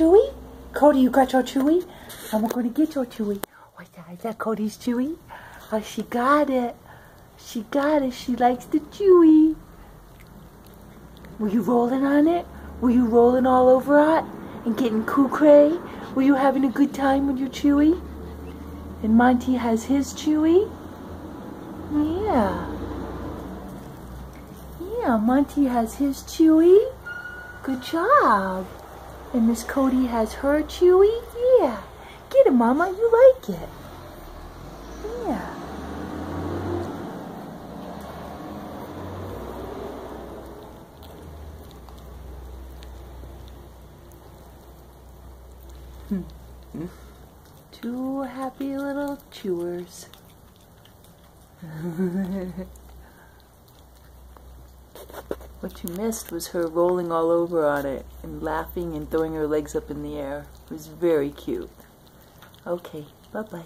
chewy? Cody, you got your chewy? I'm going to get your chewy. Is that Cody's chewy? Oh, she got it. She got it. She likes the chewy. Were you rolling on it? Were you rolling all over it and getting cray? Were you having a good time with your chewy? And Monty has his chewy? Yeah. Yeah, Monty has his chewy. Good job. And Miss Cody has her chewy? Yeah. Get it, Mama. You like it. Yeah. Hmm. Two happy little chewers. what you missed was her rolling all over on it and laughing and throwing her legs up in the air. It was very cute. Okay, bye-bye.